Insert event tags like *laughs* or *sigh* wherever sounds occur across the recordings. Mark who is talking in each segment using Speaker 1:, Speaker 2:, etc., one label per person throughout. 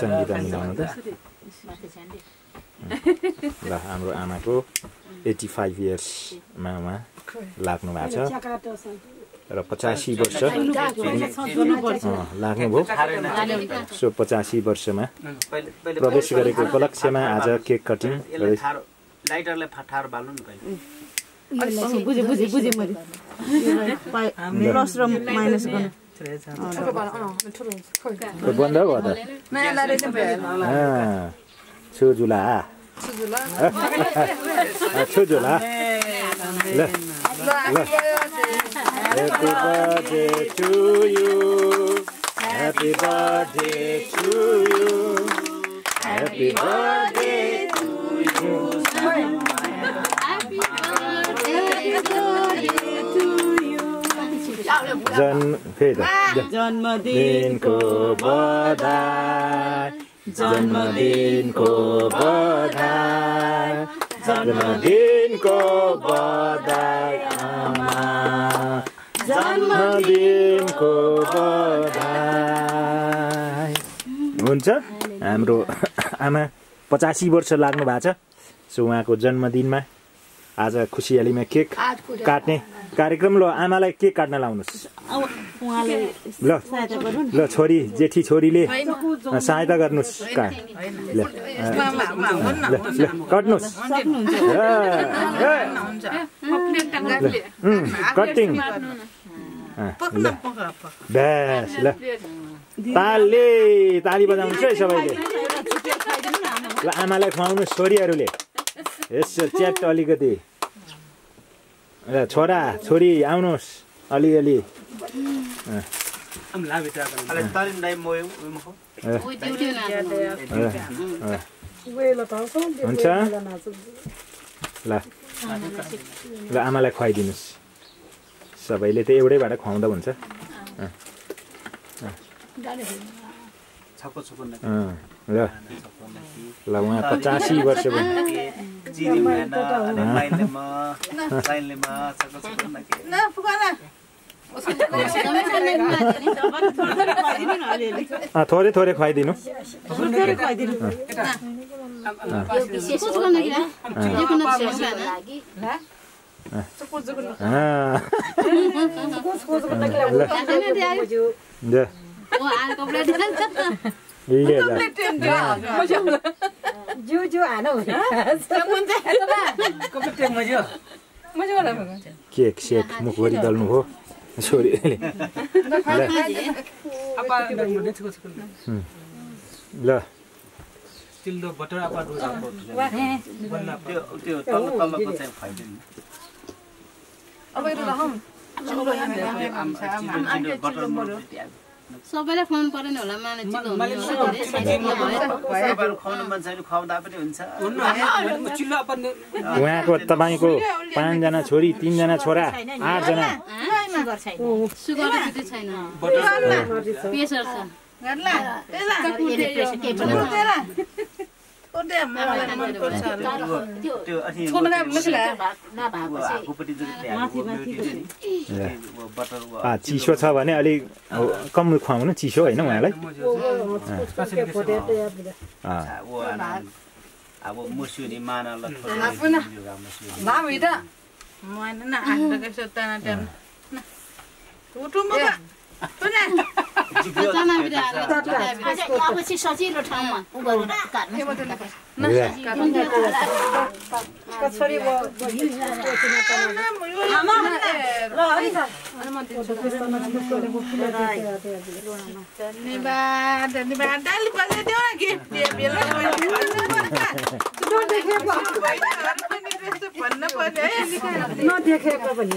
Speaker 1: सङ्गीता मिलाउनु त ल हाम्रो आमाको एट्टी फाइभ इयर्समा उहाँ लाग्नु भएको छ। र पचासी वर्ष। लाग्नुभयो सो पचासी वर्षमा प्रवेश गरेको उपलक्ष्यमा आज केक कटिङ *laughs*
Speaker 2: प्लस र माइनस गर्नु।
Speaker 1: बन्द अँ, छुजुला छुजुला ल ल Happy birthday to you. Happy birthday to you. Happy birthday to you. जन्म फेरि त जन्मदिनको बधाई जन्मदिनको बधाई जन्मदिनको बधाई आमा जन्मदिनको बधाई हुन्छ? हाम्रो *laughs* आमा पचासी वर्ष लाग्नु भएको छ। सो उहाँको जन्मदिनमा आज खुसियालीमा केक काट्ने कार्यक्रम ल आमालाई केक काट्न लाउनुहोस्।
Speaker 2: उहाँले
Speaker 1: ल
Speaker 2: सहायता गर्नु
Speaker 1: ल छोरी जेठी छोरीले सहायता गर्नुहोस्। का ल काट्नुहोस्। कटिङ। अँ, ल। बेस ल। तालले ताली बजाउनुहोस् है सबैले। ल आमालाई खुवाउनुहोस् छोरीहरूले। यसो च्याट अलिकति। ल छोरा छोरी आउनुहोस्। अलिअलि। हुन्छ। ल। ल आमालाई खुवाइदिनुहोस्। सबैले त एउटैबाट खुवाउँदा हुन्छ। ल। ल उहाँ पचासी वर्ष थोरै थोरै खुवाइदिनु। ले? जा
Speaker 3: जो जो हान
Speaker 1: केक सेक मुखभरि दल्नुभयो छोरीले ल
Speaker 4: चिल्लो बटर आपा
Speaker 5: त्यो त्यो तल्लो तल्लोको चाहिँ खुवाइदिनु
Speaker 6: सबैलाई खुवाउनु पऱ्यो नि होला माने चिल्लो
Speaker 5: तपाईँहरू खुवाउनु मन छैन खुवाउँदा पनि हुन्छ।
Speaker 4: चिल्लो आपा
Speaker 1: उहाँको तपाईँको पाँचजना छोरी तिनजना छोरा आठजना।
Speaker 6: सुगर छैन। प्रेसर छ।
Speaker 1: चिसो छ भने अलिक कम खुवाउनु चिसो होइन उहाँलाई
Speaker 5: अब मुसुरी मानालाई
Speaker 6: सजिलो ठाउँमा उ
Speaker 3: नदेखेको पनि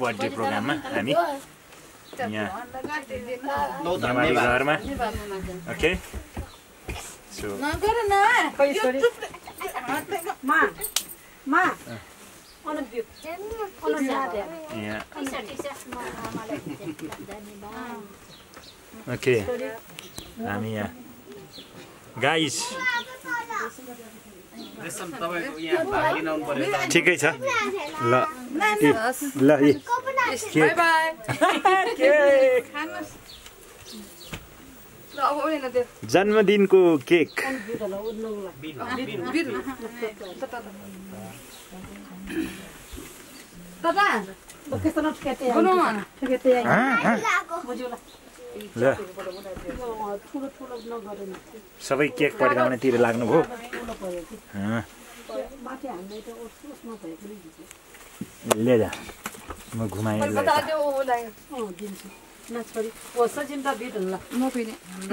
Speaker 1: बर्थडे प्रोग्राममा हामी यहाँ घरमा ओके सो ओके हामी यहाँ। गाइस। ठिकै छ। ल। ल *laughs* जन्मदिनको केक। हाँ, हाँ। ल। सबै केक पड्काउनेतिर लाग्नुभयो। हाँ। ले जा म घुमाएँ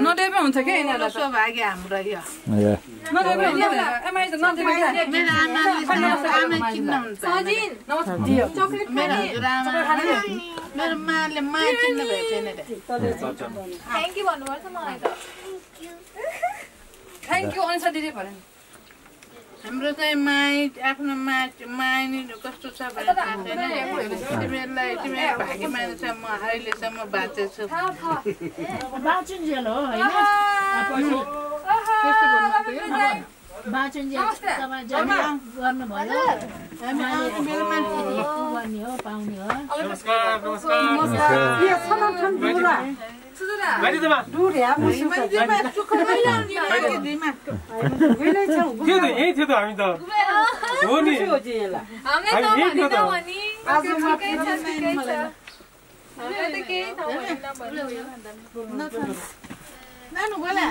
Speaker 7: नदेवे हुन्छ कि यिनीहरूलाई सौभाग्य हाम्रो यो। मेरो माले किन्न भएको छैन
Speaker 6: थ्याङ्क यू भन्नुपर्छ मलाई त।
Speaker 7: थ्याङ्क यू अनुसा दिदी भन्यो हाम्रो चाहिँ माई आफ्नो मा माइनी कस्तो छ भनेर थाहा छैन तिमीहरूलाई तिमी भागी मानिस म अहिलेसम्म बाँचेछु
Speaker 6: बाँचुन्जेल हो होइन
Speaker 4: थियो त यही थियो त हामी त हो नि हामी यही थियो त
Speaker 7: नानु बोला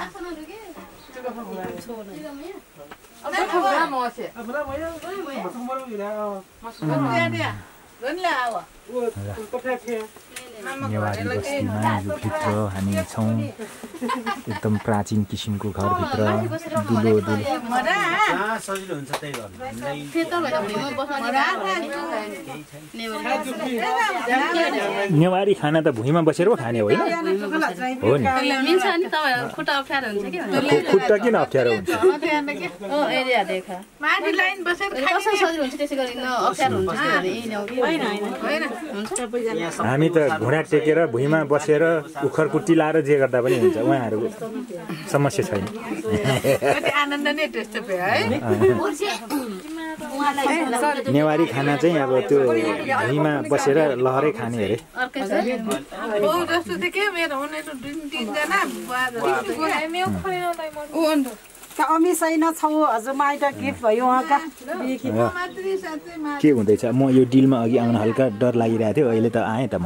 Speaker 1: नेवारी बस्तीमा यो भित्र हामी छौँ। एकदम प्राचीन किसिमको घरभित्र दुलो दुलो। नेवारी खाना त भुइँमा बसेर पो खाने होइन? हो नि।
Speaker 6: खुट्टा अप्ठ्यारो हुन्छ? कि
Speaker 1: खु- खुट्टा किन अप्ठ्यारो हुन्छ हामी त घुँडा टेकेर भुइँमा बसेर उखर कुट्टी लाएर जे गर्दा पनि हुन्छ। उहाँहरूको समस्या छैन।
Speaker 7: कति आनन्द नै त्यस्तो भयो है?
Speaker 1: नेवारी खाना चाहिँ अब त्यो भुइँमा बसेर लहरै खाने अरे।
Speaker 6: अर्कै छ
Speaker 7: बाउ जस्तो थियो के मेरो उनीहरू दुई तिनजना बुवा जस्तो।
Speaker 3: अमी छैन छौ हजुरमा एउटा गिफ्ट भयो उहाँका।
Speaker 7: मात्रै साँच्चै मा-
Speaker 1: के हुँदैछ? म यो डिलमा अघि आउन हल्का डर लागिरहेको थियो। अहिले त आएँ त म।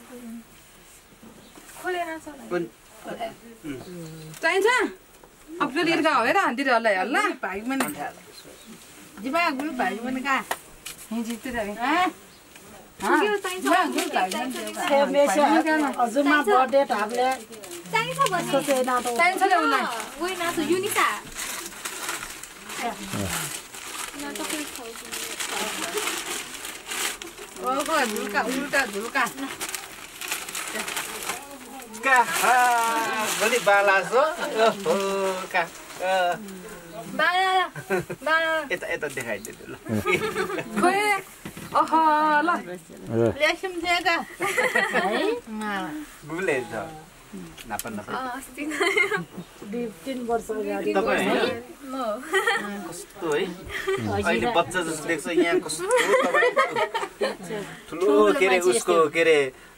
Speaker 7: चाहिन्छ? अब फेरि इर्का हो। र दिदीहरूलाई हल्ला भाइ पनि गुरु कहाँ हिँजितिर
Speaker 3: हजुरमा बर्थडे हामीले सोचेन त
Speaker 7: चाहिन्छ नि उसलाई ओहो झुल्का उल्टा झुल्का
Speaker 5: का भोलि बाला छ ओहो, का यता यता देखाइदिनु ल
Speaker 7: अह ल
Speaker 1: र
Speaker 7: ल्यासिम दिएका
Speaker 5: गुगले छ नापा नापा
Speaker 3: तिन वर्ष अगाडि?
Speaker 5: कस्तो है अहिले बच्चा जस्तो देख्छ यहाँ कस्तो तपाईँ ठुलो के अरे उसको के अरे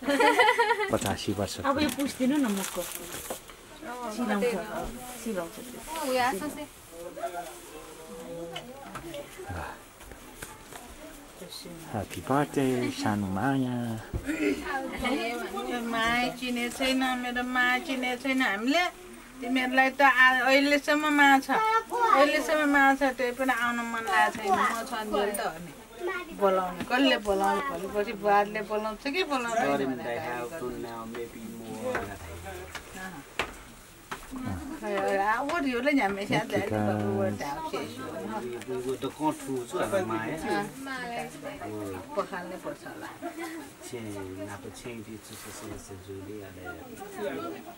Speaker 1: she's
Speaker 7: dose झिउला
Speaker 1: in running.
Speaker 2: 85
Speaker 7: जिसो Manda डोस झिउ इफि निम्लोको त्यहाँ र
Speaker 1: पचासी वर्ष
Speaker 2: अब यो पुस्दिनु न मुखको सिलाउँछ। सिलाउँछ
Speaker 1: सानो माया।
Speaker 7: मेरो माया चिने छैन मेरो माया चिने छैन। हामीले तिमीहरूलाई त अहिलेसम्म माया छ। अहिलेसम्म माया छ त्यही पनि आउनु मन लागेको छैन। म सन्जेल त हो नि। बोलाउने। कसले बोलाउने बुहारीले बोलाउँछ कि पखाल्ने पर्छ होला।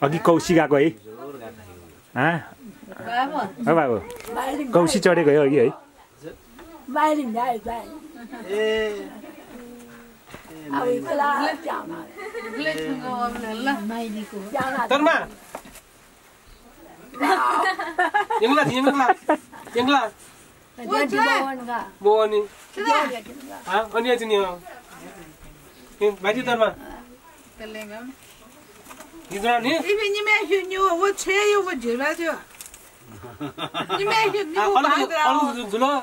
Speaker 1: अघि कौशी गएको है? बाबु। कौशी चढेको है अघि है?
Speaker 4: भाइटी तर्मा 你们去
Speaker 7: 牛，我车又不去了就。你们去牛，我。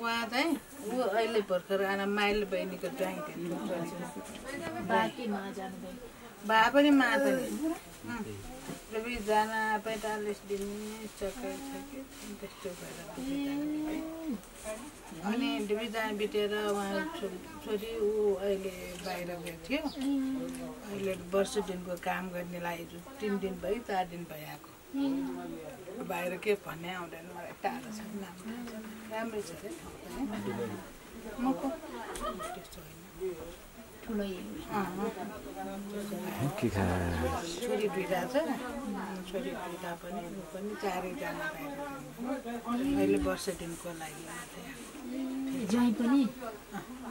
Speaker 7: उहाँ चाहिँ ऊ अहिले भर्खर आएर माइलो बहिनीको ज्वाइँ बा पनि मा त नि दुवैजना पैँतालिस दिन कि त्यस्तो अनि दुवैजना बितेर उहाँ छोरी ऊ अहिले बाहिर गएको थियो। अहिले वर्ष दिनको काम गर्नेलाई तिन दिन भयो चार दिन भयो आएको बाहिर के भन्ने आउँदैन मलाई टाढो छ। राम्रो छ। अरे। ठाउँ म त्यस्तो होइन। अँ,
Speaker 1: के खा
Speaker 7: छोरी दुइटा छ छोरी दुइटा पनि ऊ पनि चारैजना बाहिर अहिले वर्ष दिनको लागि मात्रै आएको।